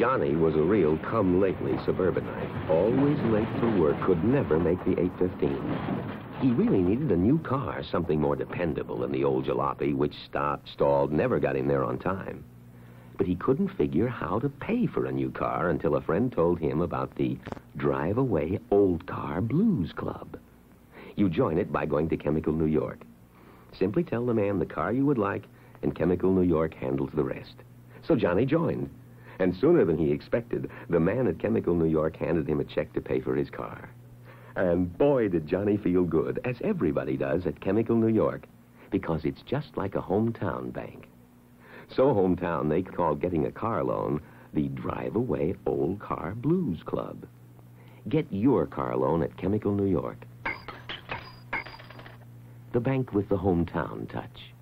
Johnny was a real come-lately suburbanite. Always late for work, could never make the 8.15. He really needed a new car, something more dependable than the old jalopy, which stopped, stalled, never got him there on time. But he couldn't figure how to pay for a new car until a friend told him about the Drive Away Old Car Blues Club. You join it by going to Chemical New York. Simply tell the man the car you would like, and Chemical New York handles the rest. So Johnny joined. And sooner than he expected, the man at Chemical New York handed him a check to pay for his car. And boy, did Johnny feel good, as everybody does at Chemical New York, because it's just like a hometown bank. So hometown, they call getting a car loan the Drive Away Old Car Blues Club. Get your car loan at Chemical New York. The bank with the hometown touch.